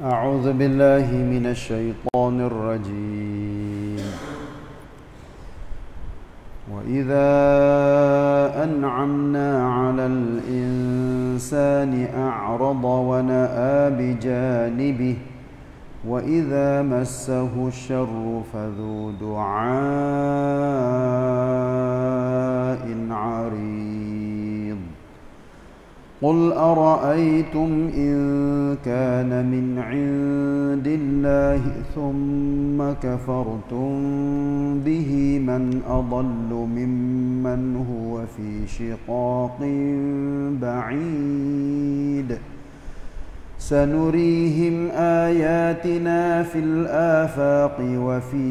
أعوذ بالله من الشيطان الرجيم. وإذا أنعمنا على الإنسان أعرض ونأى بجانبه وإذا مسه الشر فذو دعاء عريض. قل أرأيتم إن كان من عند الله ثم كفرتم به من أضل ممن هو في شقاق بعيد سنريهم آياتنا في الآفاق وفي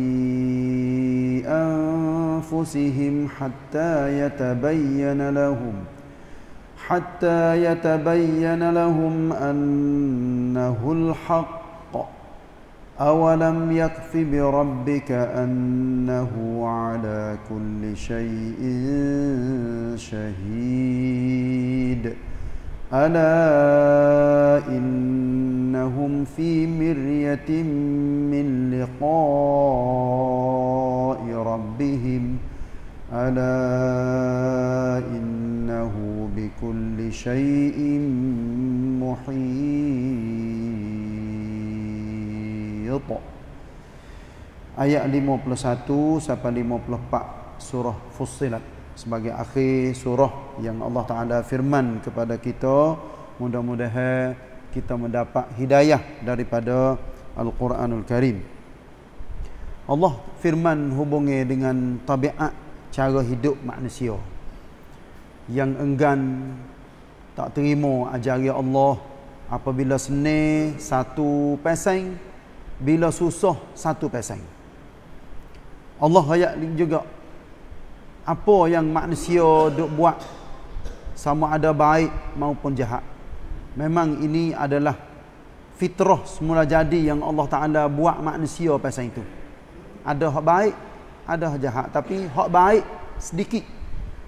أنفسهم حتى يتبين لهم حتى يتبين لهم أنه الحق. أولم يكف بربك أنه على كل شيء شهيد؟ ألا إنهم في مرية من لقاء ربهم؟ ألا إنه بكل شيء محيط Ayat 51 sampai 54 surah Fussilat sebagai akhir surah yang Allah Taala firman kepada kita mudah-mudahan kita mendapat hidayah daripada Al-Quranul Karim. Allah firman hubungi dengan tabiat cara hidup manusia yang enggan tak terima ajaran Allah apabila senang satu peseng bila susah satu peseng. Allah ayat juga apa yang manusia duk buat sama ada baik maupun jahat. Memang ini adalah fitrah semula jadi yang Allah Taala buat manusia pasal itu. Ada hak baik ada hak jahat. Tapi hak baik sedikit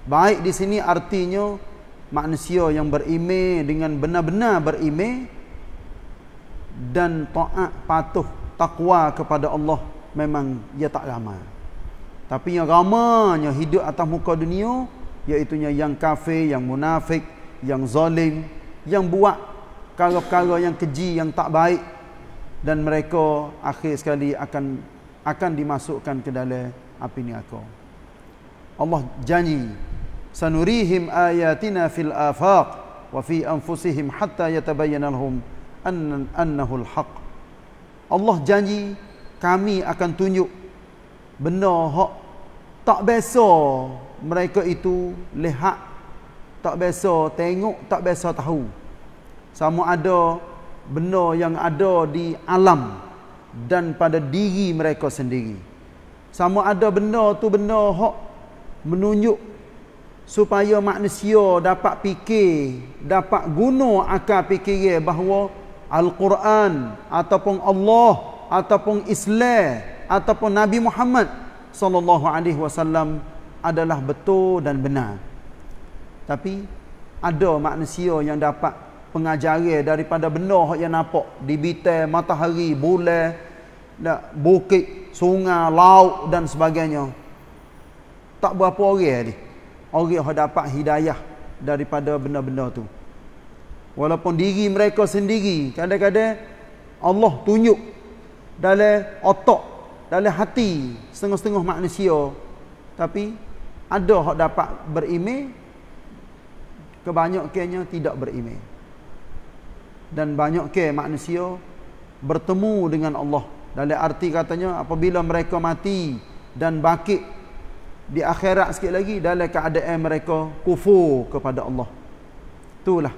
baik di sini artinya manusia yang berimej dengan benar-benar berimej dan taat patuh takwa kepada Allah memang dia tak ramai tapi yang ramanya hidup atas muka dunia iaitu yang kafir, yang munafik, yang zalim, yang buat perkara-perkara yang keji, yang tak baik dan mereka akhir sekali akan akan dimasukkan ke dalam api neraka. Allah janji sanurihim ayatina fil afaq wa fi anfusihim hatta yatabayyana lahum annahu al-haq. Allah janji kami akan tunjuk benda hak. Tak biasa mereka itu lihat tak biasa tengok tak biasa tahu. Sama ada benda yang ada di alam dan pada diri mereka sendiri. Sama ada benda tu benda hak menunjuk supaya manusia dapat fikir dapat guna akal fikir bahawa Al-Quran ataupun Allah ataupun Islam ataupun Nabi Muhammad sallallahu alaihi wasallam adalah betul dan benar. Tapi ada manusia yang dapat pengajaran daripada benda yang nampak di bintang matahari, bulan, bukit, sungai, laut dan sebagainya. Tak berapa orang ni. Orang yang dapat hidayah daripada benda-benda tu. Walaupun diri mereka sendiri kadang-kadang Allah tunjuk dalam otak dalam hati setengah-setengah manusia. Tapi ada hak dapat berimej kebanyakannya tidak berimej dan banyak ke manusia bertemu dengan Allah. Dalam arti katanya apabila mereka mati dan bakit di akhirat sikit lagi dalam keadaan mereka kufur kepada Allah itulah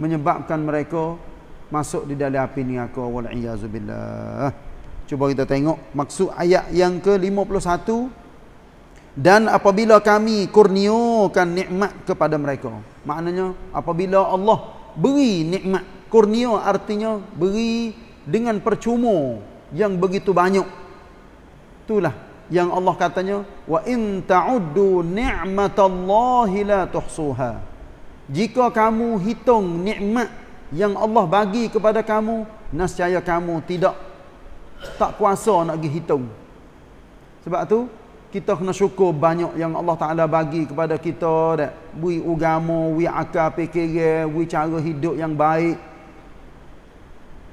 menyebabkan mereka masuk di dalam api neraka wal iazubillah Cuba kita tengok maksud ayat yang ke-51 dan apabila kami kurniakan nikmat kepada mereka. Maknanya apabila Allah beri nikmat, kurnia artinya beri dengan percuma yang begitu banyak. Itulah yang Allah katanya wa in ta'uddu ni'matallahi la tuhsuha. Jika kamu hitung nikmat yang Allah bagi kepada kamu, Nascaya kamu tidak tak kuasa nak pergi hitung. Sebab tu kita kena syukur banyak yang Allah Taala bagi kepada kita dak. Bui agama, bui akal fikir, bui cara hidup yang baik.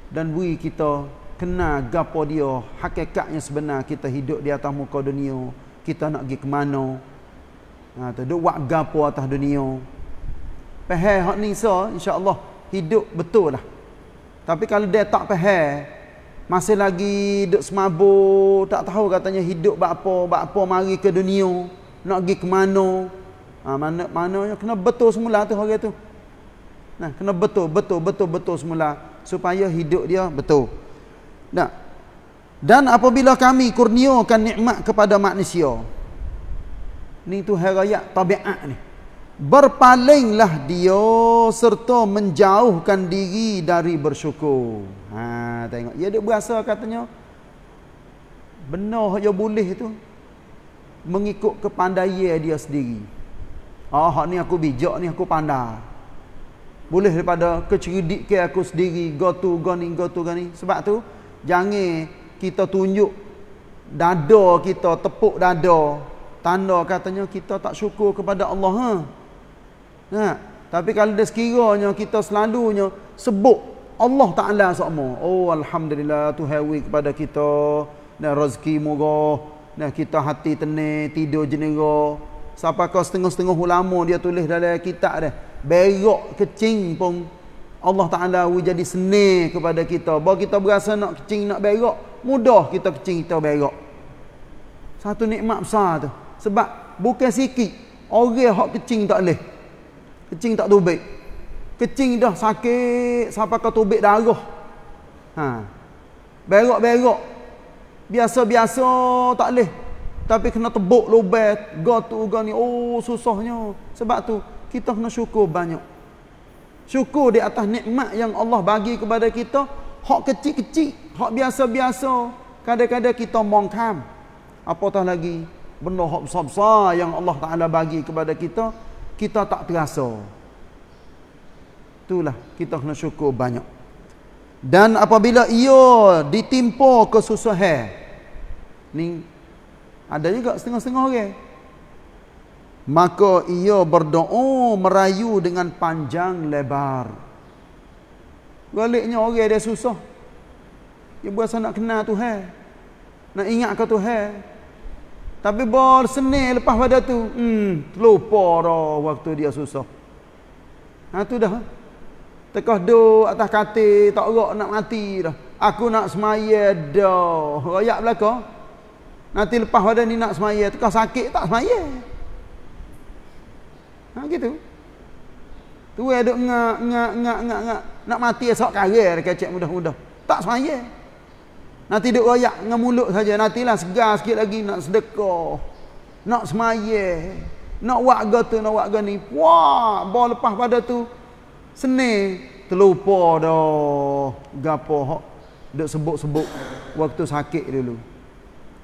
Dan bui kita kena gapo dia hakikatnya sebenar kita hidup di atas muka dunia. Kita nak pergi ke mana? Ha tu duk buat gapo atas dunia. Faham hak ni so insya-Allah hidup betul lah. Tapi kalau dia tak faham, masih lagi duk semabuk, tak tahu katanya hidup buat apa, buat apa mari ke dunia, nak pergi ke mana. Ha, mana mananya kena betul semula tu hari tu. Nah, kena betul, betul, betul, betul semula supaya hidup dia betul. Nah. Dan apabila kami kurniakan nikmat kepada manusia. Ni tu hari tabiat ni berpalinglah dia serta menjauhkan diri dari bersyukur. Ha tengok dia dia berasa katanya benar dia boleh tu mengikut kepandaian dia sendiri. Ah oh, ni aku bijak ni aku pandai. Boleh daripada kecerdikan aku sendiri go to go ni go to go ni. Sebab tu jangan kita tunjuk dada kita tepuk dada tanda katanya kita tak syukur kepada Allah ha. Ha, tapi kalau dia sekiranya kita selalunya sebut Allah Taala sama. Oh alhamdulillah tu hawi kepada kita dan rezeki moga dan kita hati tenang tidur jenera. Siapa kau setengah-setengah ulama dia tulis dalam kitab dia. Berok kecing pun Allah Taala jadi seni kepada kita. Bahawa kita berasa nak kecing nak berok, mudah kita kecing kita berok. Satu nikmat besar tu. Sebab bukan sikit orang hak kecing tak boleh. Kecing tak tubik. Kecing dah sakit sampai ke tubik darah. Ha. Berok-berok. Biasa-biasa tak leh. Tapi kena tebuk lubang, go tu go ni. Oh, susahnya. Sebab tu kita kena syukur banyak. Syukur di atas nikmat yang Allah bagi kepada kita. Hak kecil-kecil, hak biasa-biasa. Kadang-kadang kita mongkam. Apatah lagi benda hak besar-besar yang Allah Taala bagi kepada kita kita tak terasa. Itulah kita kena syukur banyak. Dan apabila ia ditimpa kesusahan. Ni ada juga setengah-setengah orang. Maka ia berdoa merayu dengan panjang lebar. Baliknya orang dia susah. Dia berasa nak kenal Tuhan. Nak ingat ke Tuhan. Tapi bol seni lepas pada tu, hmm, lupa dah waktu dia susah. Ha tu dah. Tekah do atas katil tak gerak nak mati dah. Aku nak semaya dah. Royak belaka. Nanti lepas pada ni nak semaya, tekah sakit tak semaya. Ha gitu. Tu ada ngak ngak ngak ngak ngak nak mati esok kare kecek mudah-mudah. Tak semaya. Nanti duk royak dengan mulut saja. Nantilah segar sikit lagi nak sedekah. Nak semaya. Nak buat tu, nak buat ni. Wah, bawa lepas pada tu. Seni. Terlupa dah. Hok. Duk sebut-sebut waktu sakit dulu.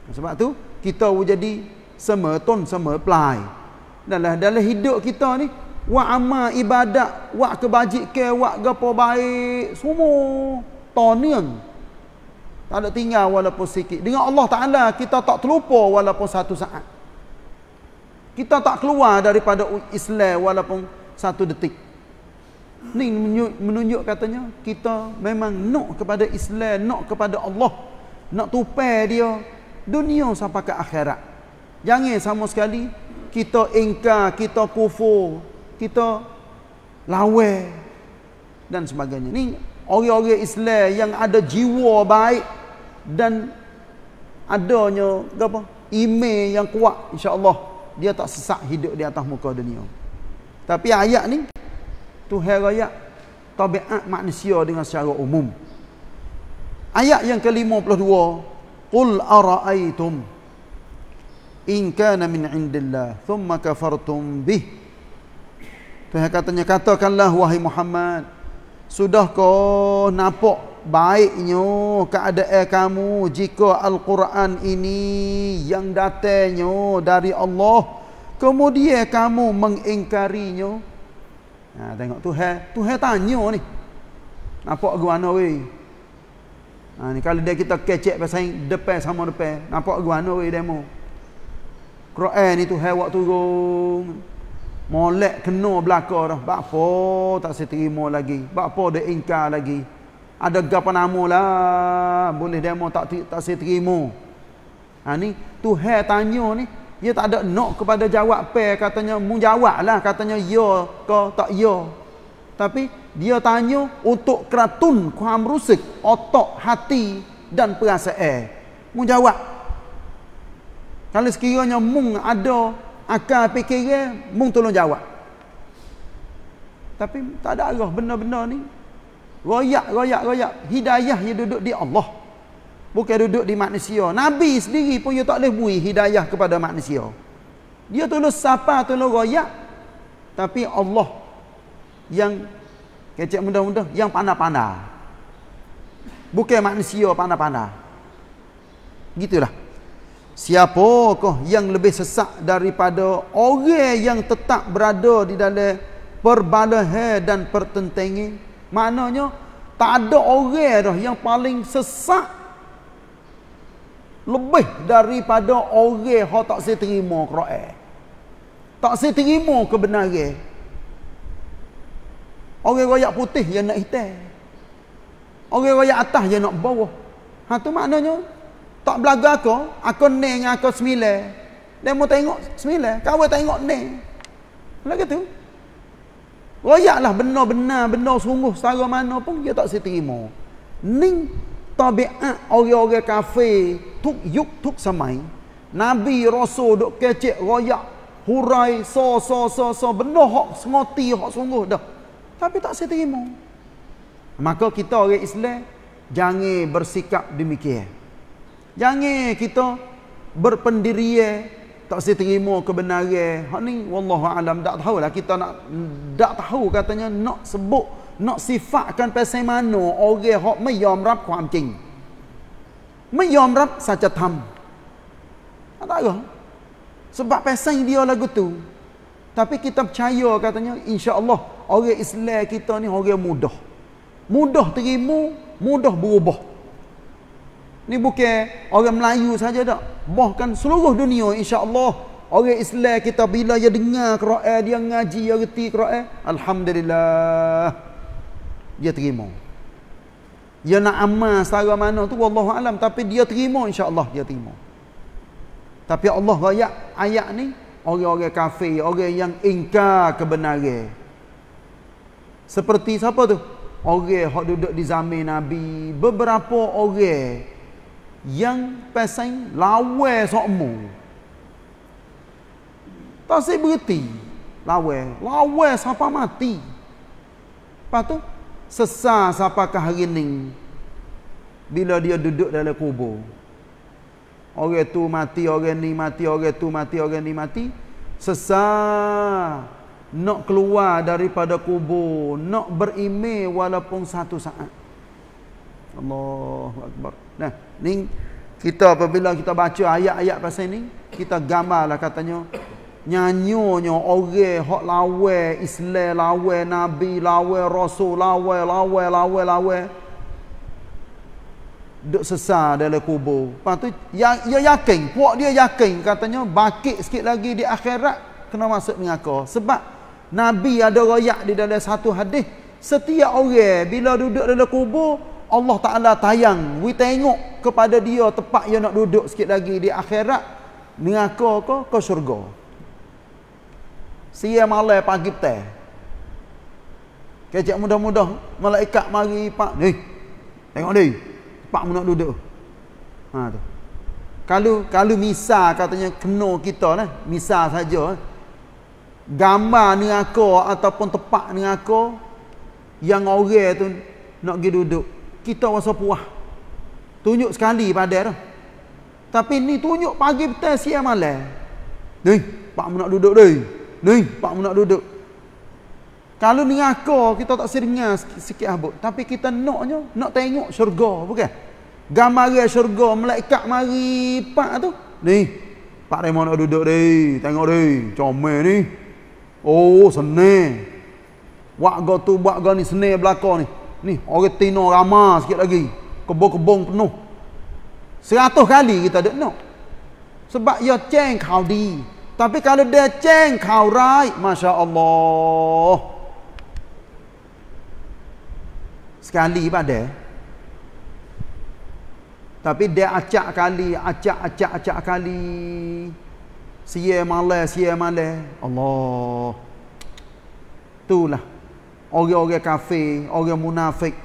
Sebab tu, kita jadi semeton, semepelai. Dalam, dalam hidup kita ni, Wak amal ibadat, wak kebajikan, wak gapo baik, semua tonian tak ada tinggal walaupun sikit. Dengan Allah Ta'ala kita tak terlupa walaupun satu saat. Kita tak keluar daripada Islam walaupun satu detik. Menunjuk, menunjuk katanya kita memang nak kepada Islam, nak kepada Allah. Nak tupai dia dunia sampai ke akhirat. Jangan sama sekali kita ingkar, kita kufur, kita lawan dan sebagainya. Ini orang-orang Islam yang ada jiwa baik dan adanya apa iman yang kuat insya-Allah dia tak sesak hidup di atas muka dunia. Tapi ayat ni Tuhan raya tabiat manusia dengan secara umum. Ayat yang ke-52 Qul ara'aytum in kana min indillah thumma kafartum bih. Tuhan katanya katakanlah wahai Muhammad sudah kau nampak baiknya keadaan kamu jika Al-Quran ini yang datangnya dari Allah kemudian kamu mengingkarinya? Ha, tengok Tuhan Tuhan tanya ni. Nampak ke mana weh. Ha, ni kalau dia kita kecek pasal depan sama depan, nampak gua mana we demo. Quran ni tu hewak turun. Molek kena belaka dah. Bapa tak saya terima lagi. Bapa dia ingkar lagi. Ada gapa nama lah. Boleh demo tak tak saya terima. Ha ni Tuhan tanya ni, dia tak ada nak kepada jawab pe katanya mu jawab lah katanya ya ke tak ya. Tapi dia tanya untuk keratun kuam rusik, otak, hati dan perasaan. Mu jawab. Kalau sekiranya mung ada akal fikiran, mung tolong jawab. Tapi tak ada arah benda-benda ni. Royak, royak, royak. Hidayah dia duduk di Allah. Bukan duduk di manusia. Nabi sendiri pun dia tak boleh bui hidayah kepada manusia. Dia tolong siapa, tolong royak. Tapi Allah yang kecek mudah-mudah, yang pandai-pandai. Bukan manusia pandai-pandai. Gitulah. Siapakah yang lebih sesak daripada orang yang tetap berada di dalam perbalahan dan pertentangan? Maknanya, tak ada orang dah yang paling sesak lebih daripada orang yang tak saya terima Quran. Tak saya terima kebenaran. Orang royak putih yang nak hitam. Orang royak atas yang nak bawah. Ha tu maknanya tak belaga aku, aku ni dengan aku sembilan. Dia mau tengok sembilan, kau tengok ni. Lagi tu. Royaklah benar-benar, benar sungguh secara mana pun dia tak saya terima. Ning tabiat orang-orang kafir tuk yuk tuk samai nabi rasul duk kecek royak hurai so so so so benda hak semoti hak sungguh dah tapi tak saya terima maka kita orang Islam jangan bersikap demikian Jangan kita berpendirian tak mesti terima kebenaran. Hak ni wallahu alam tak tahulah kita nak tak tahu katanya nak sebut nak sifatkan pasal mana orang hak meyom rap kuam king. Meyom rap saja tham. Ada ke? Sebab pasal dia lagu tu. Tapi kita percaya katanya insya-Allah orang Islam kita ni orang mudah. Mudah terima, mudah berubah ni bukan orang Melayu saja tak bahkan seluruh dunia insya-Allah orang Islam kita bila dia dengar Quran dia ngaji dia reti Quran alhamdulillah dia terima. Dia nak amal secara mana tu wallahu alam tapi dia terima insya-Allah dia terima. Tapi Allah ayat ayat ni orang-orang kafir, orang yang ingkar kebenaran. Seperti siapa tu? Orang yang duduk di zaman Nabi, beberapa orang yang pasang lawan sokmu. Tak saya berhenti. Lawan. Lawan sampai mati. Lepas tu, sesar siapakah hari ni bila dia duduk dalam kubur orang tu mati orang ni mati orang tu mati orang ni mati sesar nak keluar daripada kubur nak berime walaupun satu saat Allahu akbar nah ni kita apabila kita baca ayat-ayat pasal ni kita gambarlah katanya nyanyunya orang hok lawe Islam lawe Nabi lawe Rasul lawe lawe lawe lawe duk sesar dalam kubur. Lepas tu ya, ya yakin, puak dia yakin katanya bakit sikit lagi di akhirat kena masuk neraka. Sebab Nabi ada royak di dalam satu hadis, setiap orang bila duduk dalam kubur Allah Taala tayang, we tengok kepada dia tempat dia nak duduk sikit lagi di akhirat neraka ke ke syurga. Sia malam pagi teh. Kecek mudah-mudah malaikat mari pak ni. Tengok ni. Pak mu nak duduk. Ha tu. Kalau kalau misal katanya kena kita lah, misal saja eh. gambar neraka ataupun tempat neraka yang orang tu nak pergi duduk, kita rasa puas. Tunjuk sekali pada tu. Tapi ni tunjuk pagi petang siang malam. Ni, pak mu nak duduk ni. Ni, pak mu nak duduk. Kalau ni neraka kita tak sedengar sikit habuk, tapi kita naknya nak tengok syurga, bukan? Gambar syurga, malaikat mari pak tu. Ni, pak remo nak duduk ni, tengok ni, comel ni. Oh, senang. Wak go tu buat go ni senang belaka ni. Ni, orang tino ramah sikit lagi. kebun-kebun penuh. Seratus kali kita duk nak. Sebab ia ceng kau di. Tapi kalau dia ceng kau right, Masya Allah. Sekali pada. Tapi dia acak kali, acak, acak, acak kali. Sia malas, sia malas. Allah. Itulah. Orang-orang kafir, orang munafik.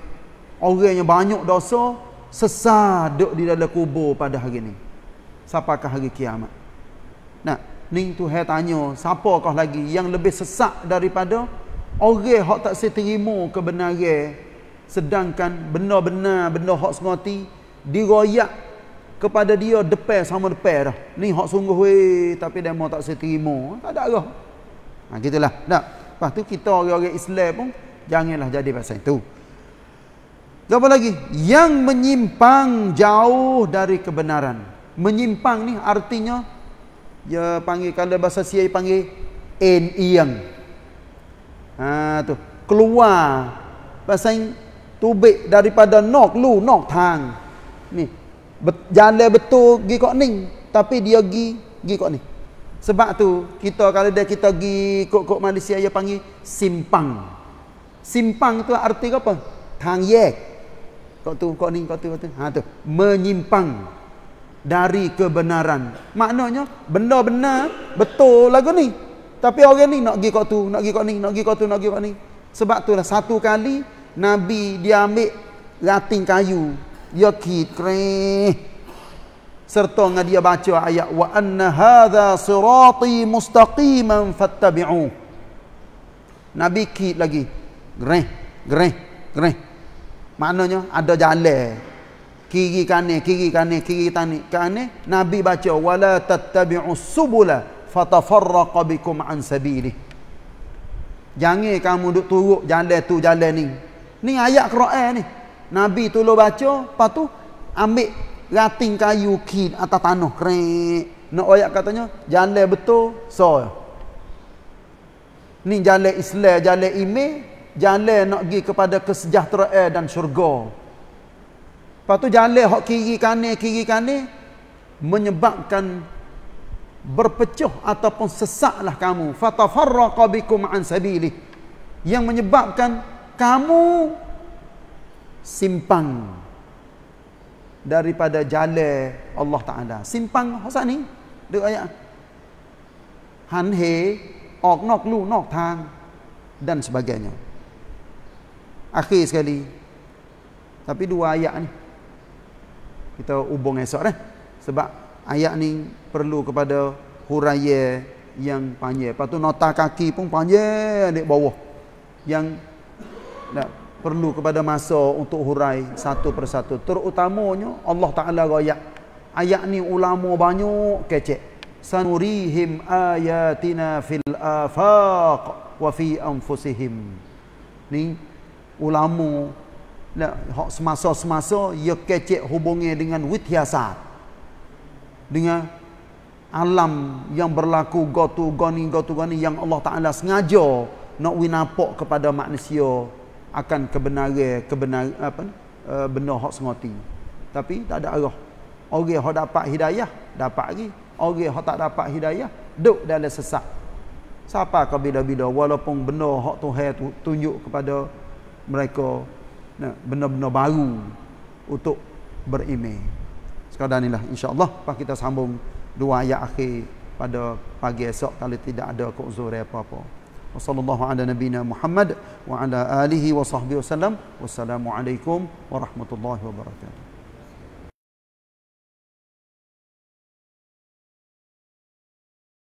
Orang yang banyak dosa. Sesat duduk di dalam kubur pada hari ini. Sampakah hari kiamat. Nah, ni tu saya tanya. Siapakah lagi yang lebih sesak daripada orang yang tak seterima kebenaran. Sedangkan benar-benar benda hak sengoti diroyak kepada dia depan sama depan dah. Ni hak sungguh weh tapi dia mau tak seterima. Tak ada arah. Ha gitulah. Tak. Lepas tu kita orang-orang Islam pun janganlah jadi pasal itu. Apa lagi? Yang menyimpang jauh dari kebenaran. Menyimpang ni artinya ya panggil kalau bahasa Sia panggil en iyang. Ha tu, keluar pasal tubik daripada nok lu nok tang. Ni. Jalan betul gi kok ni, tapi dia gi gi kok ni. Sebab tu kita kalau dia kita gi kok-kok Malaysia dia panggil simpang. Simpang tu arti apa? Tang yek kau tu kau ni kau tu kau tu. Ha tu. Menyimpang dari kebenaran. Maknanya benda benar betul lagu ni. Tapi orang ni nak pergi kau tu nak pergi kau ni nak pergi kau tu nak pergi kau ni. Sebab tu lah satu kali nabi dia ambil rating kayu. Dia kit kreh serta dengan dia baca ayat wa anna hadha sirati mustaqiman fattabi'u nabi kit lagi greh greh greh Maknanya ada jalan kiri kanan kiri kanan kiri kanan kanan Nabi baca wala tattabi'us subula fatafarraqa bikum an sabili. Jangan kamu duk turut jalan tu jalan ni. Ni ayat Quran ni. Nabi tu lo baca, lepas tu ambil rating kayu kid atas tanah krek. Nak ayat katanya jalan betul so. Ni jalan Islam, jalan iman, jalan nak pergi kepada kesejahteraan dan syurga. Lepas tu jalan hak kiri kanan kiri kanan menyebabkan berpecah ataupun sesaklah kamu. Fatafarraqa bikum an sabili. Yang menyebabkan kamu simpang daripada jalan Allah Taala. Simpang hak ni dekat ayat. Han he ok nok lu nok tang dan sebagainya akhir sekali tapi dua ayat ni kita hubung esok dah sebab ayat ni perlu kepada huraya yang panjang lepas tu nota kaki pun panjang di bawah yang tak perlu kepada masa untuk hurai satu persatu. Terutamanya Allah Ta'ala raya ayat ni ulama banyak kecek. Sanurihim ayatina fil afaq wa fi anfusihim. Ni ulama nak hak semasa-semasa ia kecek hubungnya dengan witiasat dengan alam yang berlaku gotu goni gotu goni yang Allah Taala sengaja nak winapak kepada manusia akan kebenaran kebenar apa uh, benar hak sengoti tapi tak ada arah. Orang yang dapat hidayah dapat lagi. Orang yang tak dapat hidayah duduk dalam sesak siapa kau bila-bila walaupun benar hak Tuhan tunjuk kepada mereka nah, benar-benar baru untuk beriman. Sekadar inilah insya-Allah pak kita sambung dua ayat akhir pada pagi esok kalau tidak ada keuzur apa-apa. Wassallallahu ala nabiyyina Muhammad wa ala alihi wa sahbihi wasallam. Wassalamualaikum warahmatullahi wabarakatuh.